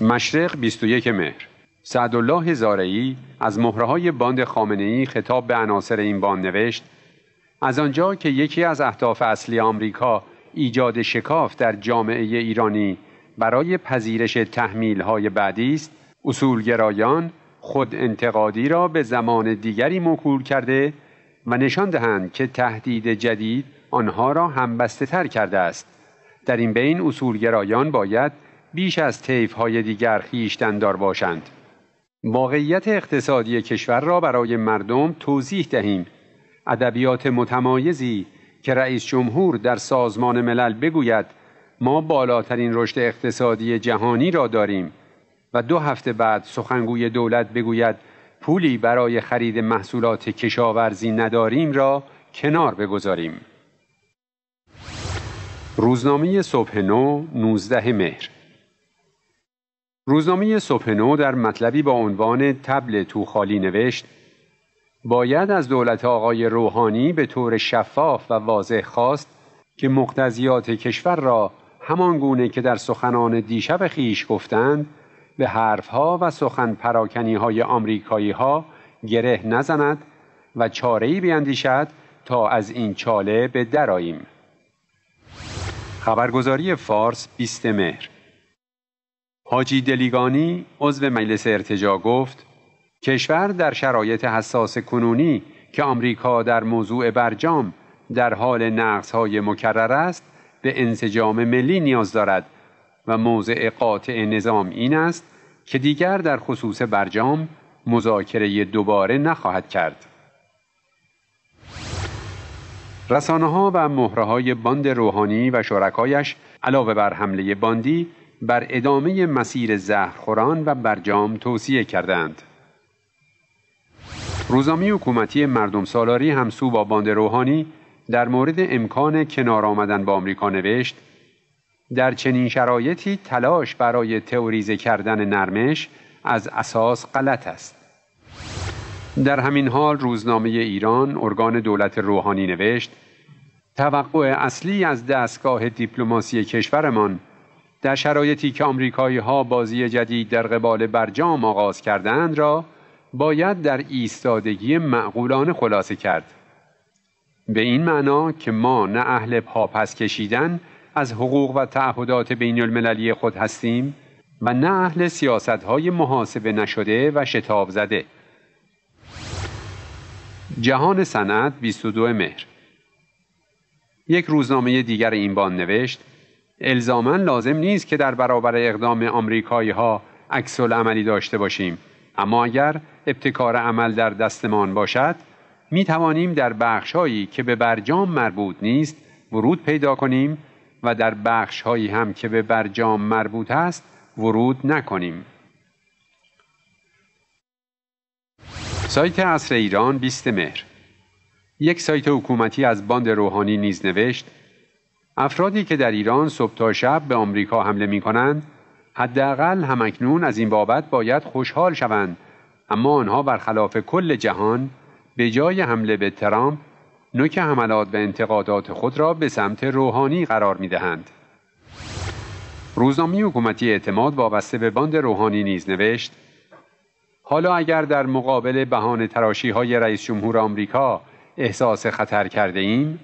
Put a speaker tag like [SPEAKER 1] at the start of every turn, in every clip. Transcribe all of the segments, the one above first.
[SPEAKER 1] مشرق 21 مهر. سعدالله زارعی از مهرهای باند خامنه خطاب به عناصر این باند نوشت از آنجا که یکی از اهداف اصلی آمریکا ایجاد شکاف در جامعه ایرانی برای پذیرش تحمیل های بعدی است اصولگرایان خود انتقادی را به زمان دیگری موکول کرده و نشان دهند که تهدید جدید آنها را همبسته تر کرده است. در این بین اصولگرایان باید بیش از طیف های دیگر خیشتندار باشند. واقعیت اقتصادی کشور را برای مردم توضیح دهیم. ادبیات متمایزی که رئیس جمهور در سازمان ملل بگوید ما بالاترین رشد اقتصادی جهانی را داریم و دو هفته بعد سخنگوی دولت بگوید پولی برای خرید محصولات کشاورزی نداریم را کنار بگذاریم. روزنامه صبح نو 19 مهر. روزنامه صبح نو در مطلبی با عنوان تبل تو خالی نوشت باید از دولت آقای روحانی به طور شفاف و واضح خواست که مقتضیات کشور را همان گونه که در سخنان دیشب خیش گفتند به حرفها و سخن پراکنی های آمریکایی ها گره نزند و چاره‌ای بیندیشد تا از این چاله به دراییم. خبرگزاری فارس 20 مهر حاجی دلیگانی عضو مجلس ارتجا گفت کشور در شرایط حساس کنونی که آمریکا در موضوع برجام در حال نقصهای مکرر است به انسجام ملی نیاز دارد و موضع قاطع نظام این است که دیگر در خصوص برجام مذاکره دوباره نخواهد کرد. رسانه ها و مهره های باند روحانی و شرکایش علاوه بر حمله باندی بر ادامه مسیر زهرخوران و برجام توصیه کردند. روزنامه حکومتی مردم سالاری همسو با باند روحانی در مورد امکان کنار آمدن با آمریکا نوشت در چنین شرایطی تلاش برای تئوریزه کردن نرمش از اساس غلط است در همین حال روزنامه ایران ارگان دولت روحانی نوشت توقع اصلی از دستگاه دیپلماسی کشورمان در شرایطی که آمریکایی ها بازی جدید در قبال برجام آغاز کردند را باید در ایستادگی معقولانه خلاصه کرد. به این معنا که ما نه اهل پاپس کشیدن از حقوق و تعهدات بین المللی خود هستیم و نه اهل سیاست های محاسبه نشده و شتاب زده. جهان صنعت 22 مهر. یک روزنامه دیگر این بان نوشت الزاما لازم نیست که در برابر اقدام آمریکایی ها عکس عملی داشته باشیم اما اگر ابتکار عمل در دستمان باشد می توانیم در بخشهایی که به برجام مربوط نیست ورود پیدا کنیم و در بخشهایی هم که به برجام مربوط است ورود نکنیم. سایت اصر ایران 20 مهر یک سایت حکومتی از باند روحانی نیز نوشت افرادی که در ایران صبح تا شب به آمریکا حمله می کنند حداقل همکنون از این بابت باید خوشحال شوند اما آنها برخلاف کل جهان به جای حمله به ترامپ نوک حملات و انتقادات خود را به سمت روحانی قرار می دهند. روزنامه حکومتی اعتماد وابسته به باند روحانی نیز نوشت حالا اگر در مقابل بهانه تراشی های رئیس جمهور آمریکا احساس خطر کرده ایم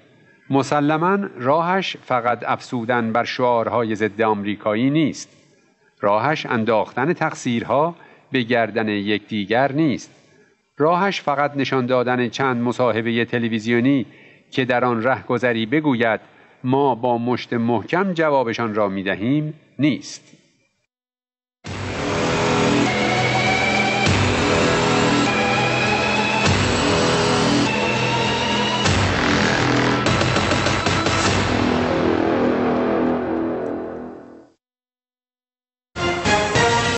[SPEAKER 1] مسلما راهش فقط افسودن بر شعارهای ضد آمریکایی نیست. راهش انداختن تقصیرها به گردن یکدیگر نیست. راهش فقط نشان دادن چند مصاحبه تلویزیونی که در آن رهگذری بگوید ما با مشت محکم جوابشان را می دهیم نیست.